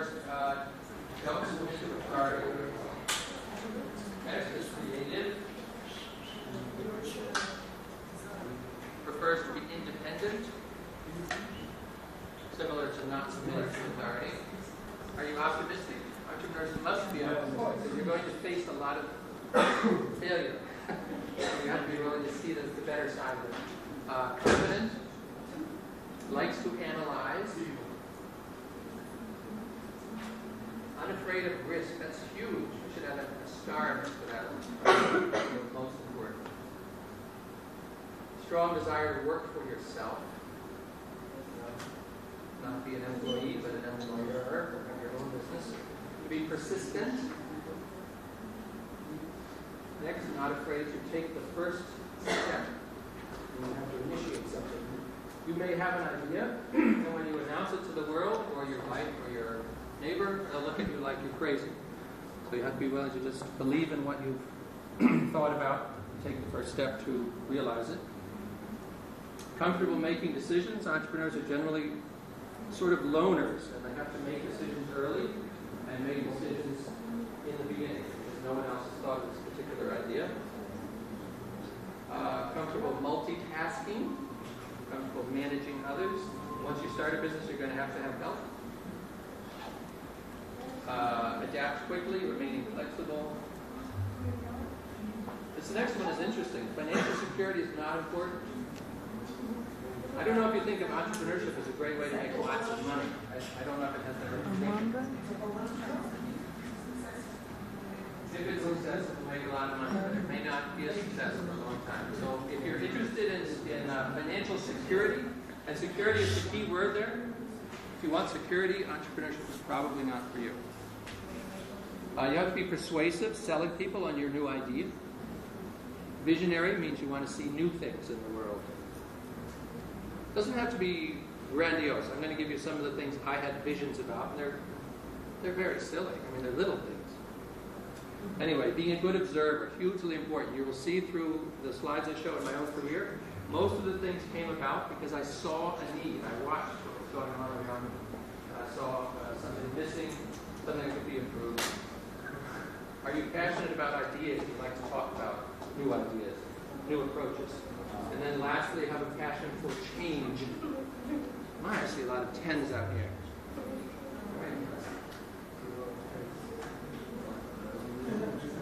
first, uh, jumps into authority. Next is creative. Prefers to be independent. Similar to not submitting to authority. Are you optimistic? Entrepreneurs must be optimistic you're going to face a lot of failure. you have to be willing to see the, the better side of it. Uh, confident, likes to analyze, of risk. That's huge. You should have a, star to that one. Most important. Strong desire to work for yourself. Not be an employee, but an employer. Have your own business. Be persistent. Next, not afraid to take the first step. You have to initiate something. You may have an idea, and when you announce it to the world, or your wife, or your neighbor, they'll look at you like you're crazy. So you have to be willing to just believe in what you've thought about, take the first step to realize it. Comfortable making decisions. Entrepreneurs are generally sort of loners, and they have to make decisions early and make decisions in the beginning because no one else has thought of this particular idea. Uh, comfortable multitasking, comfortable managing others. Once you start a business, you're going to have to have help. Uh, adapt quickly, remaining flexible. This next one is interesting. Financial security is not important. I don't know if you think of entrepreneurship as a great way to make lots of money. I, I don't know if it has that reputation. If it's successful, it'll make a lot of money, but it may not be a success for a long time. So if you're interested in, in uh, financial security, and security is the key word there, if you want security, entrepreneurship is probably not for you. Uh, you have to be persuasive, selling people on your new idea. Visionary means you want to see new things in the world. Doesn't have to be grandiose. I'm going to give you some of the things I had visions about, and they're they're very silly. I mean, they're little things. Anyway, being a good observer, hugely important. You will see through the slides I show in my own career, most of the things came about because I saw a need. I watched what was going on around me. I saw uh, something missing, something that could be improved. Are passionate about ideas? You like to talk about new ideas, new approaches. And then lastly, have a passion for change. My, I see a lot of tens out here.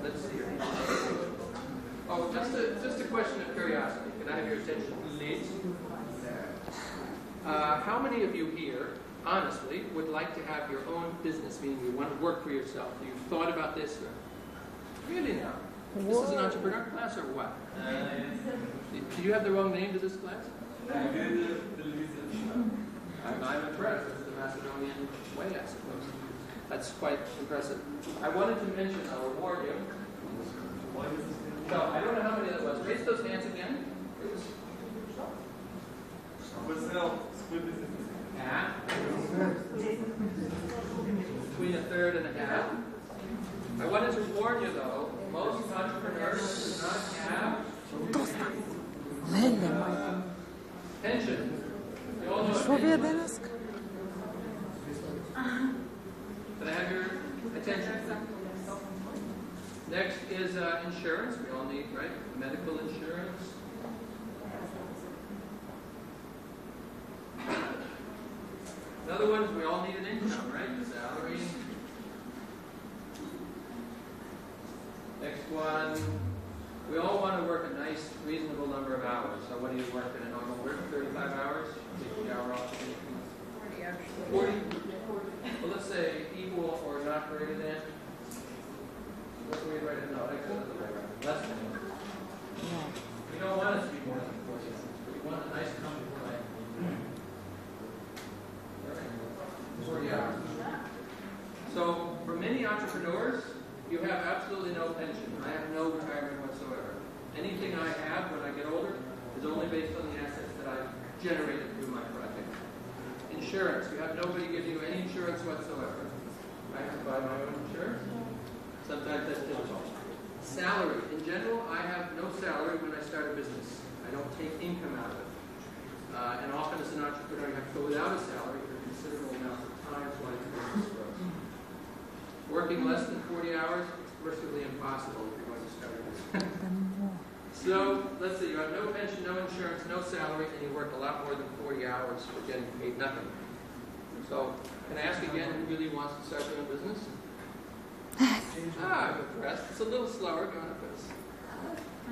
Let's see. Oh, just a, just a question of curiosity. Can I have your attention, please? Uh, how many of you here, honestly, would like to have your own business, meaning you want to work for yourself? You've thought about this? Or, really now? This is an entrepreneur class or what? Uh, Did you have the wrong name to this class? I'm, I'm impressed. It's the Macedonian way, I suppose. That's quite impressive. I wanted to mention, I'll reward you. No, I don't know how many that was. Raise those hands again. It was half. Between a third and a half. I wanted to warn you though, most entrepreneurs do not have uh, pension. You all know what Що pension ви is. нас? Can I have your attention? Next is uh, insurance. We all need, right? Medical insurance. Another one is we all need an income, right? Salary. Next one, we all want to work a nice, reasonable number of hours. So what do you work in a normal work? 35 hours? 50 hour off? 40? Well, let's say equal or not greater than. What do we write in? No, actually, that's the way around. Less than. You don't want it to be more than 40 hours, but you want a nice, comfortable life. 40 hours. So, for many entrepreneurs, you have absolutely no pension. I have no retirement whatsoever. Anything I have when I get older is only based on the assets that I've generated through my project. Insurance. You have nobody giving you any insurance whatsoever. I have to buy my own insurance. Sometimes that's difficult. Salary. In general, I have no salary when I start a business. I don't take income out of it. Uh, and often as an entrepreneur, you have to go without a salary for considerable amounts of time while your business grows. Working less than 40 hours is virtually impossible have no pension, no insurance, no salary, and you work a lot more than 40 hours for getting paid nothing. So, can I ask again, who really wants to start doing business? Ah, I'm impressed. It's a little slower going up this.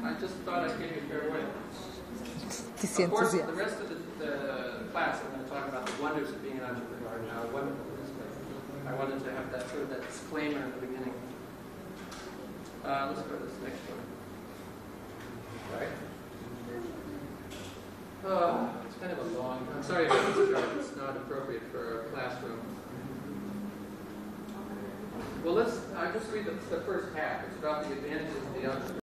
I just thought I'd give you a fair warning. Of course, the rest of the, the class, I'm going to talk about the wonders of being an entrepreneur and how wonderful it is. But I wanted to have that sort of that disclaimer at the beginning. Uh, let's go to this next one. Right. Oh, it's kind of a long. I'm sorry about this chart. It's not appropriate for a classroom. Well, let's. I'll just read the, the first half. It's about the advantages of the entrepreneur.